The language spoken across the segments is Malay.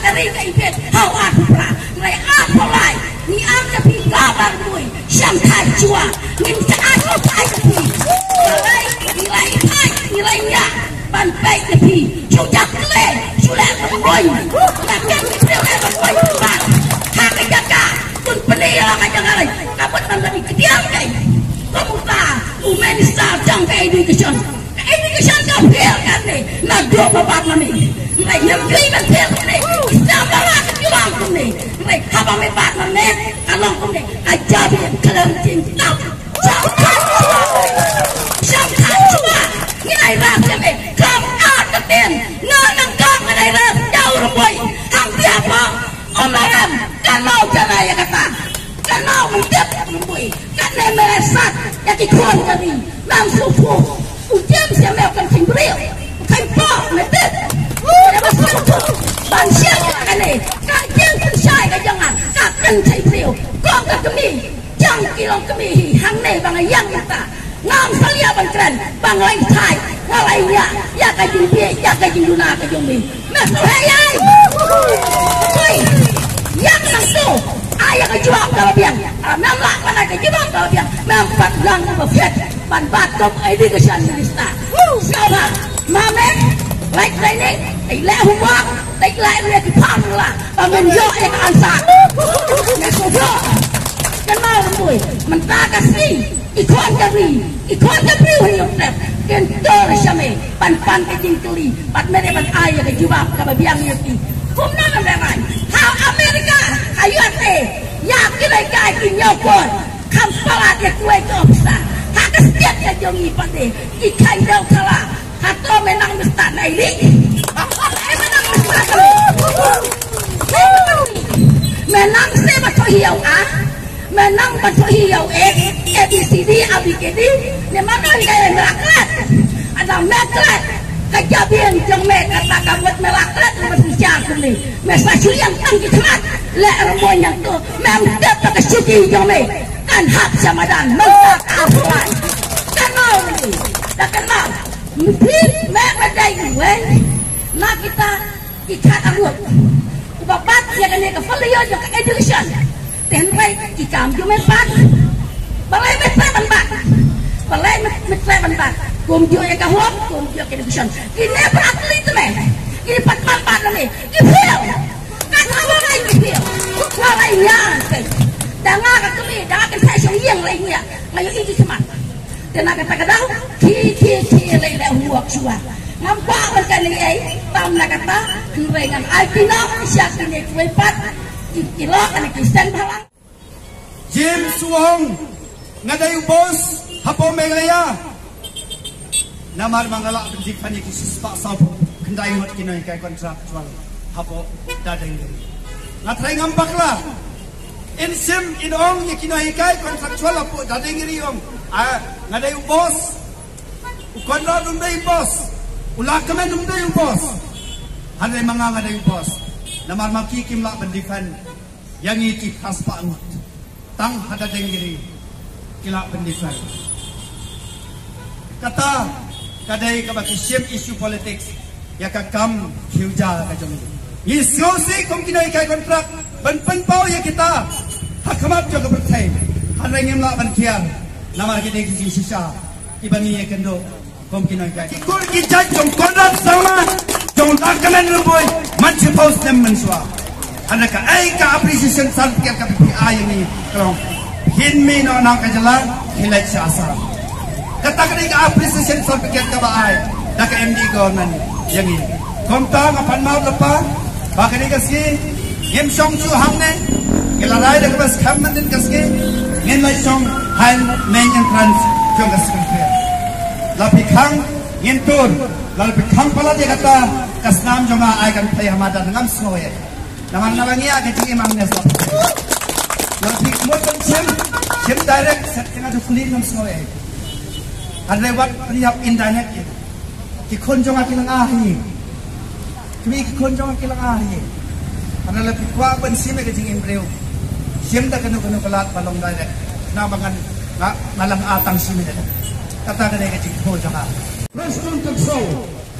kari ka ipet hau aku pra ngai apa lai ni am ka pi kabar mui syam thai chua ni ta aku thai ka pi lai ni lai thai ni lai ya ban pai ka pi chu jak le chu le ka mui la ka ni le le ka mui ba ha ka ya ka kun pene la ka jang ai ka pat nan ni ka diam kai kamu ta umenisa jang ka education education ka fail kan ni na do pa Like them demons helping me. Stop my life if you want from me. Like, how about me back my man? I long from me. I job him, clothing, stop. Jump out to my Jump out to my You like rock to me. Come out the bin. No, no, come when I love. Go away. I'm the apple. Oh my God. Can now can I get back? Can now we get back? Can I make a son? Get the corn to me. Lamb so full. 5,000 kilo, kongka kami, yang kilo kami, hangne bangai yang kita, ngam salia bangkren, bangai Thai, ngalai ya, ya kajing pie, ya kajing duna kajing mi, mesuhe yang, kui, yang nasu, ayah kejuang kalau biang, amam lah mana kejuang kalau biang, mempat ulang kebefiat, ban batom aide kesan minister, siapa, mamen, like training, tidak hukum, tidak lain gì cái con cái gì cái con cái gì hiểu đẹp cái đó là sao mày pan pan mẹ bắt ai cái gì bác cái biang như thế hôm nay là mày how America hay ở đây ya cái này cái cái nhau con không phải là cái quay cái ông sa hak setiap yang jongi pada ikan jauh kalah. Atau menang besar naik ini menang menang saya macam hiau ah menang macam hiau eh A B C D A B C D. Ni mana ni kaya melakat ada melakat kajabian jong me kata kamu melakat mesti jago ni mesti yang tangki kemat le rumah yang tu mem dapat kesuki jong me kan hak sama dan mentak apa kenal ni dah kenal mungkin medai gue nak kita kita anggut babat ya kan ke folio ya ke education dan baik kita ambil mepat balai mepat ban balai mepat ban ban kum jo ya ke hop kum jo ke education ini beratli tu meh ini pat pat pat ni ini fail kan apa lagi fail apa lagi dengar ke kami dengar ke saya sih yang lainnya ngayon ini cuma dan nak kata kata ki ki ki lain dah huak suah nampak macam ni eh? Tam nak kata dengan alpino siap ni kuipat kilo kan Kristen halang Jim Suong ngadai bos hapo menglaya namar mangala bendik pani kisis pak sab kendai mat kinoi kai kontrak hapo dadeng ngatrai ngampak lah. In sim in ong ye kinoi kai kontrak hapo dadeng ri ong ah ngadai bos. Ukon ra dum dai bos ulak kemen dum dai bos. Hadai manga ngadai bos. Namar maki kim la bendikan yang iki khas pak ngut. Tang hada dengiri kila bendikan kata kadai ka baki sim isu politik ya ka kam hiuja ka jom ni. Siosi kom kinai kai kontrak ban pen pau ya kita. Hakamat jo ka berthai hadai ngem la ban tiang namar ki degi sisa. Ibani ye kendo kom kinai kai kul ki jaj jom kontrak sama. Jom lakamen ruboy man si post nem menswa ada ka ai ka appreciation san ka ka pi ai ni. Krong hin mi no na ka jala hilai sa asa. Kata ka ka appreciation san ka ka ba ai. Da ka md government. Yang ni. Kom ta ka pan mau lepa ba ka ni ka ski yem song chu hang ne. Kila rai da ka bas kham man din ka ski ngin lai song han main entrance kyong ka ski la pi khang ngin tur. La pi khang pala de kata kasnam jonga ai kan play hamada ngam snoye naman na bangia ke ti imam ne so la pi mo sim sim direct set kena tu kulit ngam snoye an lewat priap indirect ki kon jonga ki lang ahi. Ki kon jonga ki lang ahi. Ana la pi kwa ban sim ke ti imbreu sim da kanu kanu kalat palong direct. Na bangan nalang atang sim ne kata ka ne ke ti kon jonga Preston Control,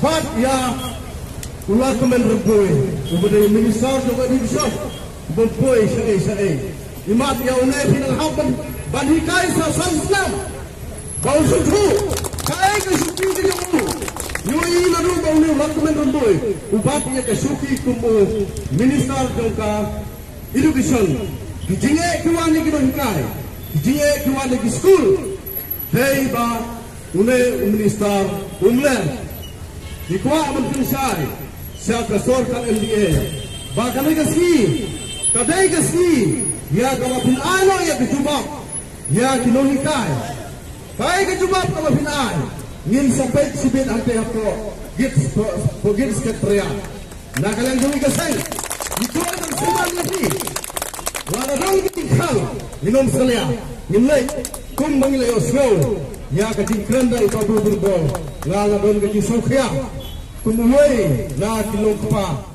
but ya ulah kemen reboi kepada minister juga di bisa bempoi sai sai imat ya unai pinang hapan banikai sa sanam bau suju kai ke suki jemu yui na ru bau ni ulah kemen reboi ubat ya ke suki kumbu minister juga education kijinge kiwani kidohikai kijinge kiwani ki school Hei ba, une minister, umler, Ikwa aman pinsay, siya kasor kan LDA. Baka na kasi, kaday kasi, ya kamapin ano ya. Kajubak, ya kinuhikay. Kaya kajubak kamapin ay, ngin sapit sibit ang kaya ko, gits po gits katrya. Nakalang gumi kasay, ito ang siman natin. Wala daw tingkal, minom sekalian. Nimlay, kum mangilay osyo, ya kajing keranda ikaw berbol, ngala don kajing sokya, kumuloy na kilong pa